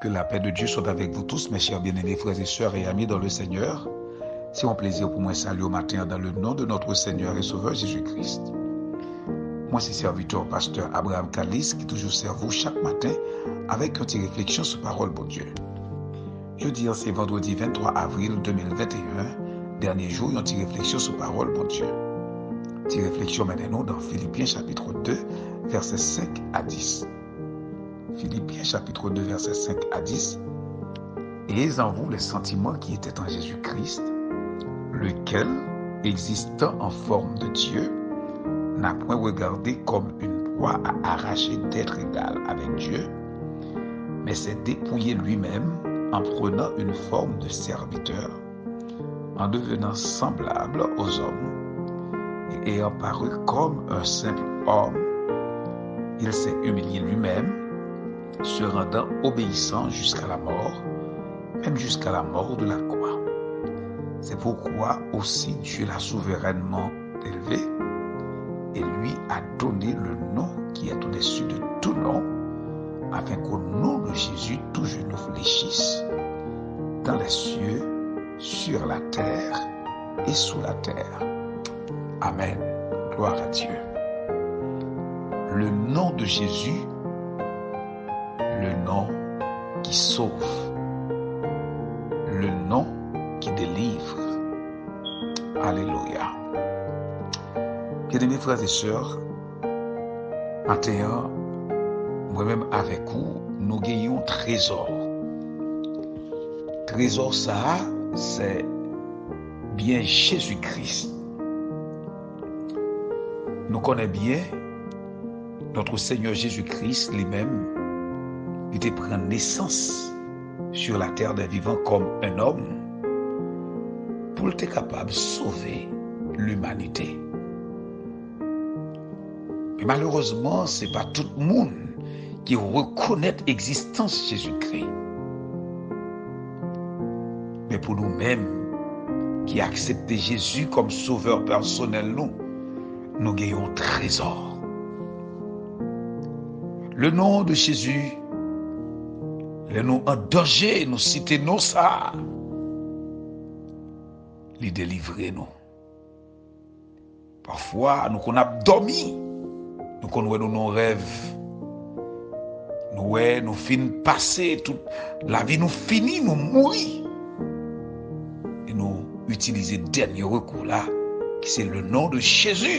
Que la paix de Dieu soit avec vous tous, mes chers bien-aimés frères et sœurs et amis dans le Seigneur. C'est mon plaisir pour moi saluer au matin dans le nom de notre Seigneur et Sauveur Jésus-Christ. Moi, c'est serviteur pasteur Abraham Kalis qui toujours sert vous chaque matin avec une petite réflexion sur parole bon Dieu. Je dis c'est vendredi 23 avril 2021, dernier jour, une petite réflexion sur parole bon Dieu. Petite réflexion maintenant dans Philippiens chapitre 2, versets 5 à 10. Philippiens chapitre 2 verset 5 à 10. Ayez en vous les sentiments qui étaient en Jésus-Christ, lequel, existant en forme de Dieu, n'a point regardé comme une proie à arracher d'être égal avec Dieu, mais s'est dépouillé lui-même en prenant une forme de serviteur, en devenant semblable aux hommes, et ayant paru comme un simple homme, il s'est humilié lui-même se rendant obéissant jusqu'à la mort, même jusqu'à la mort de la croix. C'est pourquoi aussi Dieu l'a souverainement élevé et lui a donné le nom qui est au-dessus de tout nom, afin qu'au nom de Jésus, tout genou fléchisse, dans les cieux, sur la terre et sous la terre. Amen. Gloire à Dieu. Le nom de Jésus le nom qui sauve, le nom qui délivre. Alléluia. Bien-aimés frères et sœurs, matin, moi-même avec vous, nous gagnons trésor. Trésor ça, c'est bien Jésus-Christ. Nous connaissons bien notre Seigneur Jésus-Christ lui-même il était prendre naissance sur la terre des vivants comme un homme pour être capable de sauver l'humanité. Mais malheureusement, ce n'est pas tout le monde qui reconnaît l'existence de Jésus-Christ. Mais pour nous-mêmes, qui acceptons Jésus comme sauveur personnel, nous, nous gagnons trésor. Le nom de Jésus Le nou an doje, nou site nou sa. Li delivre nou. Parfwa nou kon ap domi. Nou kon wè nou nou rev. Nou wè nou fin pase. Tout... La vi nou fini, nou mouri. E nou utilize denye rekou la. Ki se le nou de Chezu.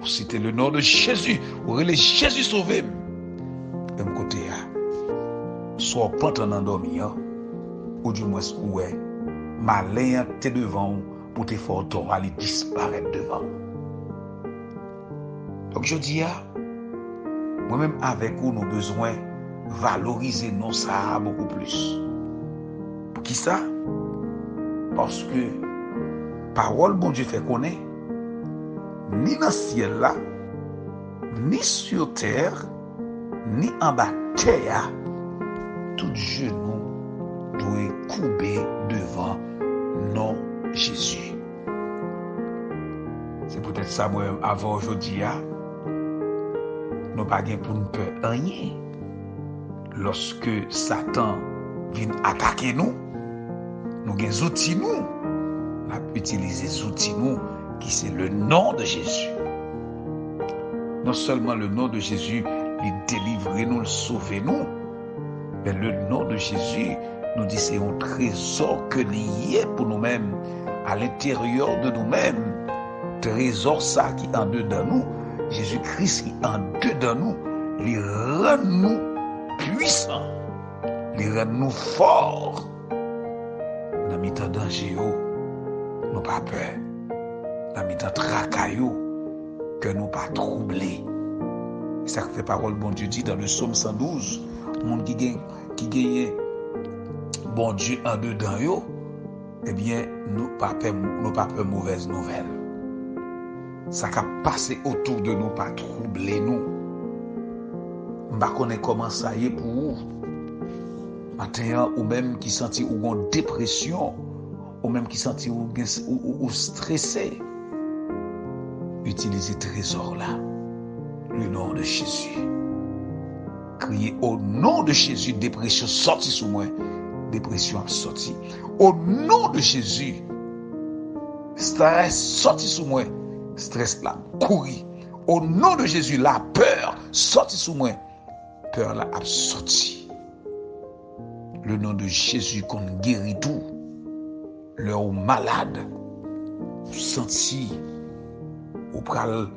Ou site le nou de Chezu. Ou rele Chezu sovem. M kote ya. so pantre nan domi yo, ou di mwes ouwe, malen yon te devan ou, pou te fò tora li disparèd devan ou. Dok jodi ya, mwen mèm avèk ou nou bezwen valorize non sa beaucoup plus. Pou ki sa? Paske parol bon di fè konè, ni nan siel la, ni sur ter, ni an ba teya, tout genou dwe koube devan nan Jésus. Se pou tèt sa mwen avan jodi ya, nou bagen pou nou pe anye. Lorske Satan vin atake nou, nou gen zouti nou, nap utilize zouti nou ki se le nan de Jésus. Non seulement le nan de Jésus li delivre nou, le sauve nou, mais le nom de Jésus nous dit c'est un trésor que lié pour nous-mêmes, à l'intérieur de nous-mêmes. Trésor ça qui est en dedans nous, Jésus-Christ qui est en dedans nous, il rend nous puissants, il rend nous forts. Dans le temps danger, nous pas peur. Dans le temps tracaillou, que nous pas troublés. Ça fait parole, bon Dieu dit dans le psaume 112, moun ki genye bon di an de dan yo, eh ebyen nou pape mouvez nouvel. Sa ka pase otou de nou pa trouble nou. Mba konen koman sa ye pou ou. Matenyan ou menm ki santi ou gon depresyon, ou menm ki santi ou, ou, ou, ou stresse, utilize trezor la, le nan de Chesu. Crier au nom de Jésus, dépression sortie sous moi. Dépression sortie. Au nom de Jésus, stress sorti sous moi. Stress là, courir. Au nom de Jésus, la peur sorti sous moi. Peur là, sorti. Le nom de Jésus qu'on guérit tout. Leur malade, senti, ou pral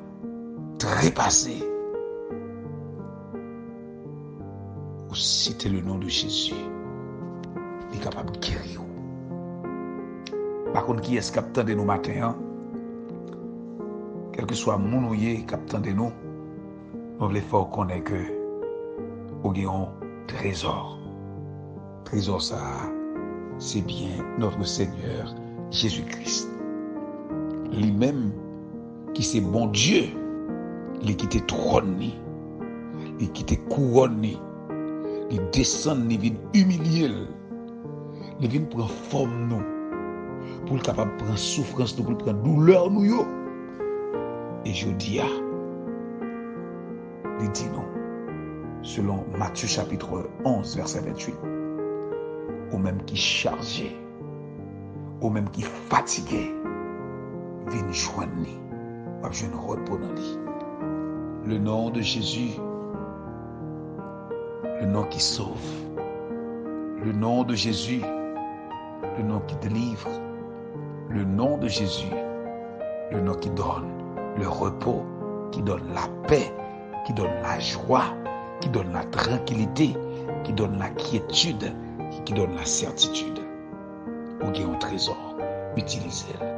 trépasser. Citer le nom de Jésus. Il est capable de guérir. Par contre, qui est-ce qui de nous matin? Quel que soit mon ou qui de nous, nous voulons faire connaître que nous avons un trésor. Trésor ça, c'est bien notre Seigneur Jésus-Christ. Lui-même, qui c'est bon Dieu, il qui était trôné, il qui était couronné, li desen, li vin umilye l, li vin pran form nou, pou l kapab pran soufrans nou, pou l pran douleur nou yo. E jodi ya, li di nou, selon Matthieu chapitre 11, verset 28, ou menm ki charje, ou menm ki fatige, vin jwenni, wap jwen rod pou nan li. Le nan de Jésus, le nom qui sauve, le nom de Jésus, le nom qui délivre, le nom de Jésus, le nom qui donne le repos, qui donne la paix, qui donne la joie, qui donne la tranquillité, qui donne la quiétude, qui donne la certitude. Ou qui un trésor, utilisez-le.